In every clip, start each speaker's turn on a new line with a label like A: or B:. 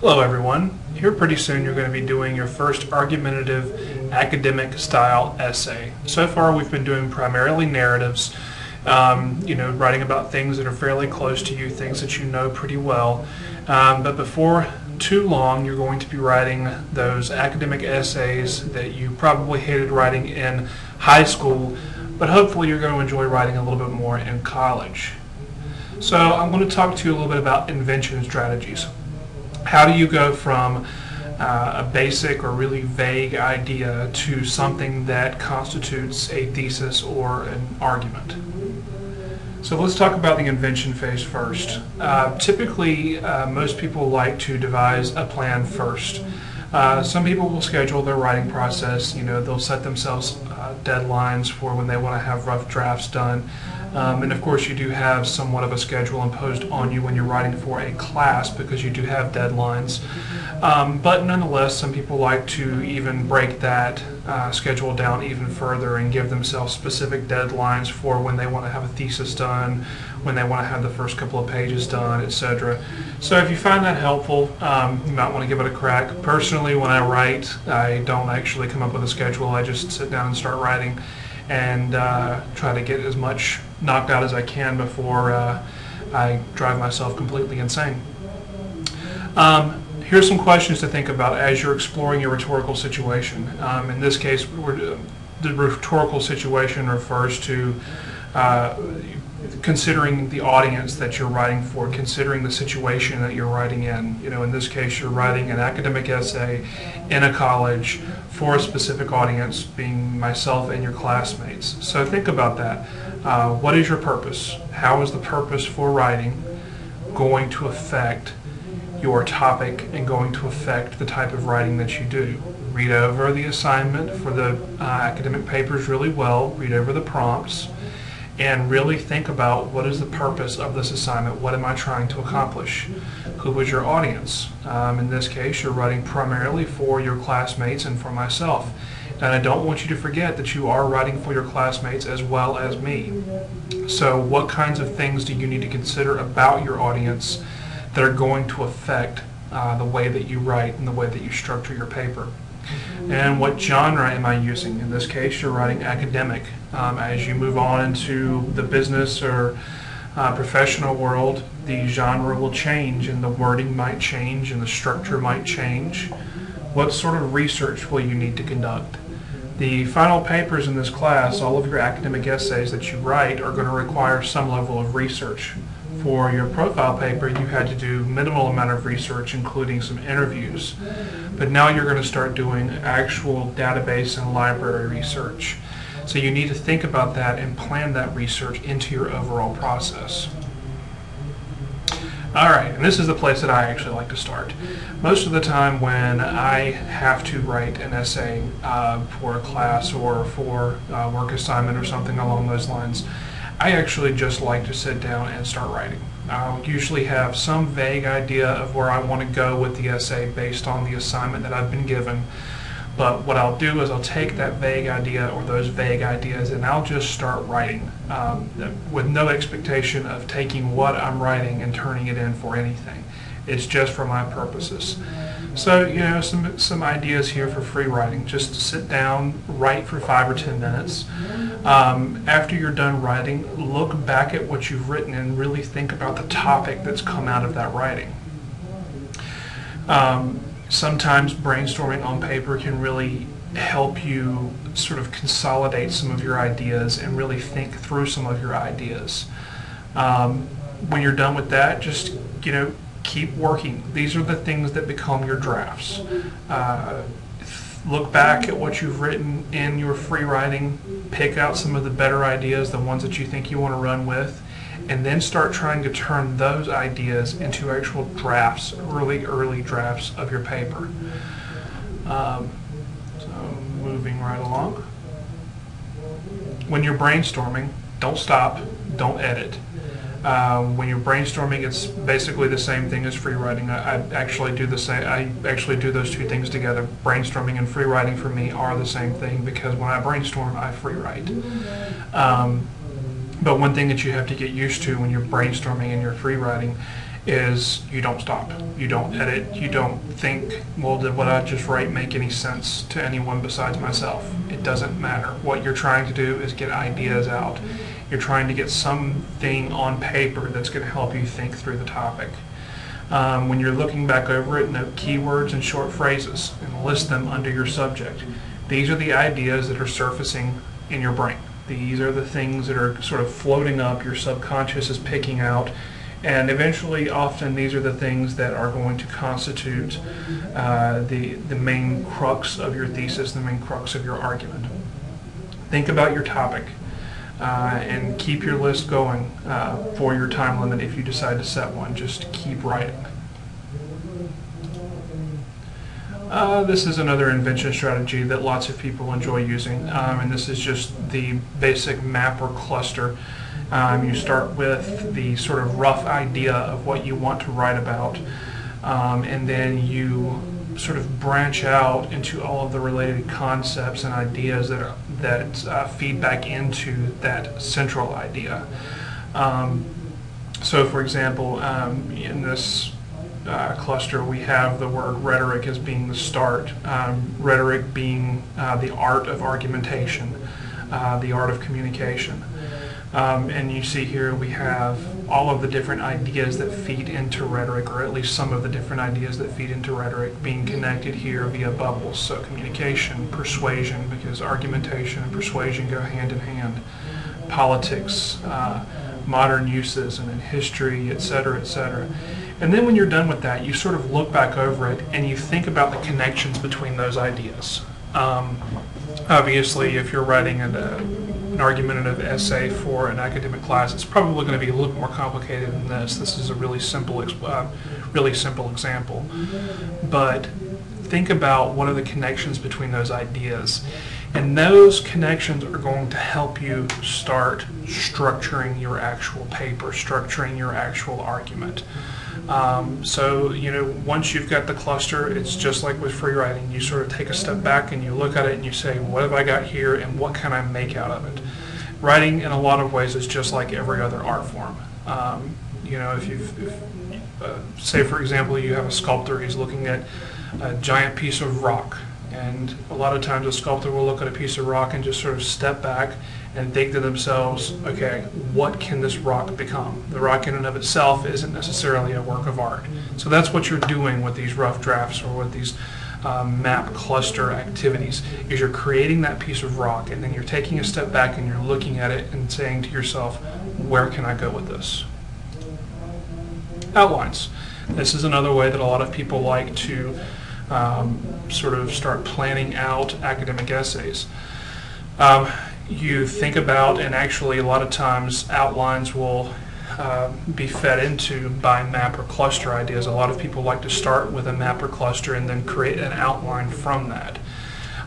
A: Hello everyone. Here pretty soon you're going to be doing your first argumentative academic style essay. So far we've been doing primarily narratives, um, you know, writing about things that are fairly close to you, things that you know pretty well. Um, but before too long you're going to be writing those academic essays that you probably hated writing in high school, but hopefully you're going to enjoy writing a little bit more in college. So I'm going to talk to you a little bit about invention strategies. How do you go from uh, a basic or really vague idea to something that constitutes a thesis or an argument? So let's talk about the invention phase first. Uh, typically, uh, most people like to devise a plan first. Uh, some people will schedule their writing process. You know, they'll set themselves uh, deadlines for when they want to have rough drafts done. Um, and of course, you do have somewhat of a schedule imposed on you when you're writing for a class because you do have deadlines. Um, but nonetheless, some people like to even break that uh, schedule down even further and give themselves specific deadlines for when they want to have a thesis done, when they want to have the first couple of pages done, etc. So if you find that helpful, um, you might want to give it a crack. Personally, when I write, I don't actually come up with a schedule. I just sit down and start writing and uh, try to get as much knocked out as I can before uh, I drive myself completely insane. Um, here's some questions to think about as you're exploring your rhetorical situation. Um, in this case, the rhetorical situation refers to uh, considering the audience that you're writing for, considering the situation that you're writing in. You know, in this case, you're writing an academic essay in a college for a specific audience, being myself and your classmates. So think about that. Uh, what is your purpose? How is the purpose for writing going to affect your topic and going to affect the type of writing that you do? Read over the assignment for the uh, academic papers really well, read over the prompts and really think about what is the purpose of this assignment? What am I trying to accomplish? Who is your audience? Um, in this case, you're writing primarily for your classmates and for myself. And I don't want you to forget that you are writing for your classmates as well as me. So what kinds of things do you need to consider about your audience that are going to affect uh, the way that you write and the way that you structure your paper? And what genre am I using? In this case, you're writing academic. Um, as you move on into the business or uh, professional world, the genre will change and the wording might change and the structure might change. What sort of research will you need to conduct? The final papers in this class, all of your academic essays that you write are going to require some level of research. For your profile paper, you had to do minimal amount of research, including some interviews. But now you're going to start doing actual database and library research. So you need to think about that and plan that research into your overall process. All right, and this is the place that I actually like to start. Most of the time when I have to write an essay uh, for a class or for a work assignment or something along those lines, I actually just like to sit down and start writing. I'll usually have some vague idea of where I want to go with the essay based on the assignment that I've been given. But what I'll do is I'll take that vague idea or those vague ideas and I'll just start writing um, with no expectation of taking what I'm writing and turning it in for anything. It's just for my purposes. So, you know, some, some ideas here for free writing. Just sit down, write for five or ten minutes. Um, after you're done writing, look back at what you've written and really think about the topic that's come out of that writing. Um, sometimes brainstorming on paper can really help you sort of consolidate some of your ideas and really think through some of your ideas. Um, when you're done with that, just you know keep working. These are the things that become your drafts. Uh, look back at what you've written in your free writing, pick out some of the better ideas, the ones that you think you want to run with, and then start trying to turn those ideas into actual drafts, early, early drafts of your paper. Um, so moving right along. When you're brainstorming, don't stop, don't edit. Um, when you're brainstorming, it's basically the same thing as free writing. I, I, actually do the same. I actually do those two things together. Brainstorming and free writing for me are the same thing because when I brainstorm, I free write. Um, but one thing that you have to get used to when you're brainstorming and you're free writing is you don't stop. You don't edit. You don't think, well, did what I just write make any sense to anyone besides myself? It doesn't matter. What you're trying to do is get ideas out. You're trying to get something on paper that's going to help you think through the topic. Um, when you're looking back over it, note keywords and short phrases and list them under your subject. These are the ideas that are surfacing in your brain. These are the things that are sort of floating up, your subconscious is picking out, and eventually, often, these are the things that are going to constitute uh, the, the main crux of your thesis, the main crux of your argument. Think about your topic uh, and keep your list going uh, for your time limit if you decide to set one. Just keep writing. Uh, this is another invention strategy that lots of people enjoy using, um, and this is just the basic map or cluster. Um, you start with the sort of rough idea of what you want to write about, um, and then you sort of branch out into all of the related concepts and ideas that are, that uh, feed back into that central idea. Um, so, for example, um, in this uh, cluster, we have the word rhetoric as being the start, um, rhetoric being uh, the art of argumentation, uh, the art of communication. Um, and you see here we have all of the different ideas that feed into rhetoric, or at least some of the different ideas that feed into rhetoric being connected here via bubbles. So communication, persuasion, because argumentation and persuasion go hand in hand, politics, uh, modern uses, and then history, etc., etc. And then when you're done with that, you sort of look back over it and you think about the connections between those ideas. Um, obviously, if you're writing uh, an argumentative essay for an academic class, it's probably going to be a little more complicated than this. This is a really simple, uh, really simple example. But think about what are the connections between those ideas. And those connections are going to help you start structuring your actual paper, structuring your actual argument. Um, so, you know, once you've got the cluster, it's just like with free writing. You sort of take a step back and you look at it and you say, what have I got here and what can I make out of it? Writing, in a lot of ways, is just like every other art form. Um, you know, if you've, if, uh, say, for example, you have a sculptor, he's looking at a giant piece of rock. And a lot of times a sculptor will look at a piece of rock and just sort of step back and think to themselves, okay, what can this rock become? The rock in and of itself isn't necessarily a work of art. So that's what you're doing with these rough drafts or with these um, map cluster activities is you're creating that piece of rock and then you're taking a step back and you're looking at it and saying to yourself, where can I go with this? Outlines. This is another way that a lot of people like to um, sort of start planning out academic essays. Um, you think about, and actually a lot of times outlines will uh, be fed into by map or cluster ideas. A lot of people like to start with a map or cluster and then create an outline from that.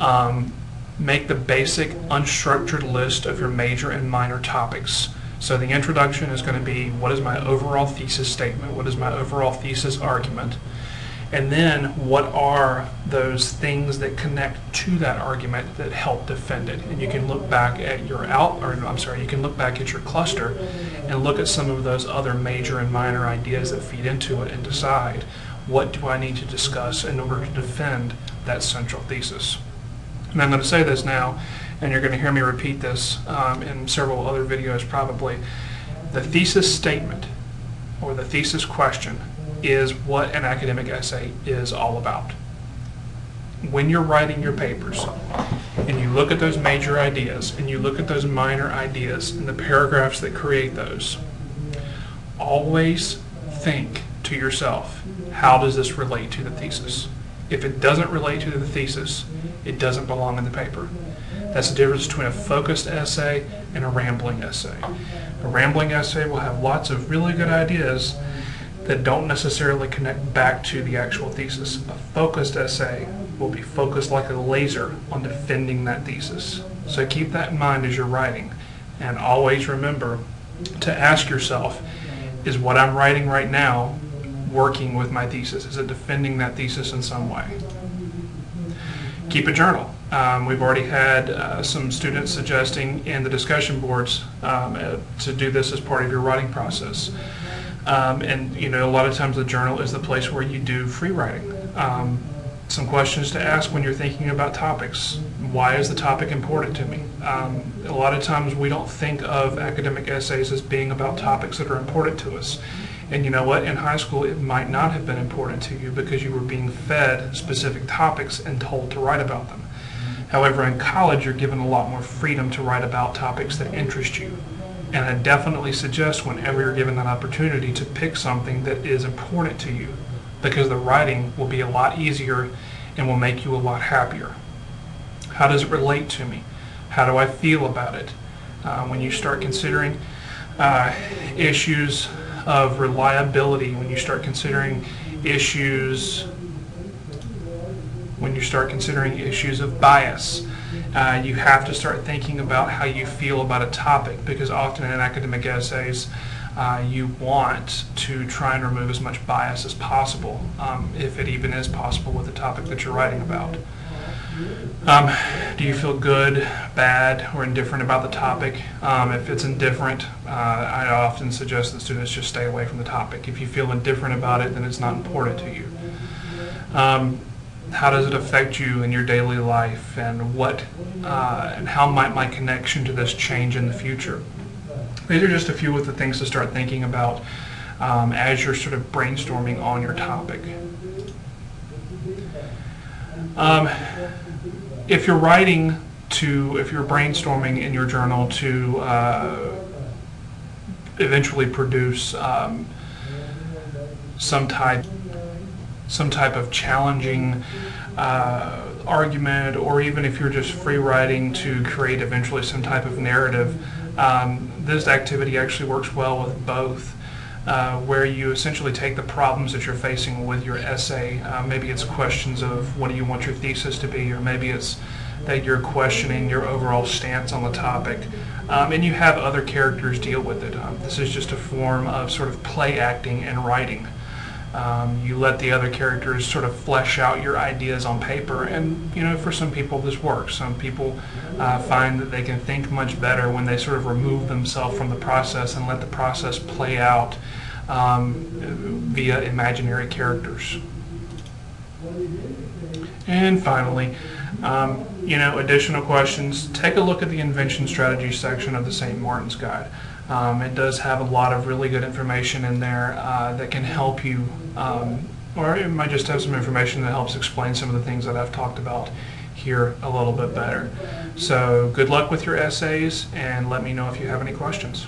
A: Um, make the basic unstructured list of your major and minor topics. So the introduction is going to be what is my overall thesis statement, what is my overall thesis argument, and then what are those things that connect to that argument that help defend it? And you can look back at your out, or I'm sorry, you can look back at your cluster and look at some of those other major and minor ideas that feed into it and decide what do I need to discuss in order to defend that central thesis. And I'm going to say this now, and you're going to hear me repeat this um, in several other videos probably. The thesis statement or the thesis question is what an academic essay is all about. When you're writing your papers and you look at those major ideas and you look at those minor ideas and the paragraphs that create those, always think to yourself, how does this relate to the thesis? If it doesn't relate to the thesis, it doesn't belong in the paper. That's the difference between a focused essay and a rambling essay. A rambling essay will have lots of really good ideas that don't necessarily connect back to the actual thesis. A focused essay will be focused like a laser on defending that thesis. So keep that in mind as you're writing. And always remember to ask yourself, is what I'm writing right now working with my thesis? Is it defending that thesis in some way? Keep a journal. Um, we've already had uh, some students suggesting in the discussion boards um, uh, to do this as part of your writing process. Um, and you know, a lot of times the journal is the place where you do free writing. Um, some questions to ask when you're thinking about topics. Why is the topic important to me? Um, a lot of times we don't think of academic essays as being about topics that are important to us. And you know what? In high school, it might not have been important to you because you were being fed specific topics and told to write about them. However, in college, you're given a lot more freedom to write about topics that interest you. And I definitely suggest whenever you're given that opportunity to pick something that is important to you because the writing will be a lot easier and will make you a lot happier. How does it relate to me? How do I feel about it? Uh, when you start considering uh, issues of reliability, when you start considering issues when you start considering issues of bias. Uh, you have to start thinking about how you feel about a topic because often in academic essays, uh, you want to try and remove as much bias as possible, um, if it even is possible with the topic that you're writing about. Um, do you feel good, bad, or indifferent about the topic? Um, if it's indifferent, uh, I often suggest that students just stay away from the topic. If you feel indifferent about it, then it's not important to you. How does it affect you in your daily life, and what, uh, and how might my connection to this change in the future? These are just a few of the things to start thinking about um, as you're sort of brainstorming on your topic. Um, if you're writing to, if you're brainstorming in your journal to uh, eventually produce um, some type, some type of challenging uh, argument, or even if you're just free writing to create eventually some type of narrative, um, this activity actually works well with both. Uh, where you essentially take the problems that you're facing with your essay. Uh, maybe it's questions of what do you want your thesis to be, or maybe it's that you're questioning your overall stance on the topic. Um, and you have other characters deal with it. Um, this is just a form of sort of play acting and writing. Um, you let the other characters sort of flesh out your ideas on paper, and you know, for some people this works. Some people uh, find that they can think much better when they sort of remove themselves from the process and let the process play out um, via imaginary characters. And finally, um, you know, additional questions. Take a look at the invention strategy section of the St. Martin's Guide. Um, it does have a lot of really good information in there uh, that can help you, um, or it might just have some information that helps explain some of the things that I've talked about here a little bit better. So good luck with your essays and let me know if you have any questions.